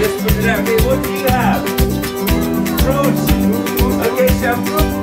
Yes, Mr. What do you have? Fruits. Okay, shampoo.